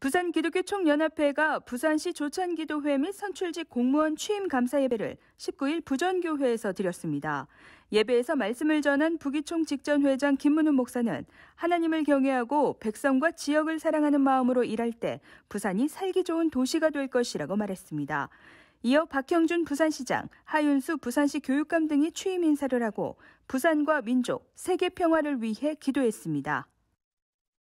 부산 기독교 총연합회가 부산시 조찬기도회 및 선출직 공무원 취임 감사 예배를 19일 부전교회에서 드렸습니다. 예배에서 말씀을 전한 부기총 직전 회장 김문훈 목사는 하나님을 경외하고 백성과 지역을 사랑하는 마음으로 일할 때 부산이 살기 좋은 도시가 될 것이라고 말했습니다. 이어 박형준 부산시장, 하윤수 부산시 교육감 등이 취임 인사를 하고 부산과 민족, 세계 평화를 위해 기도했습니다.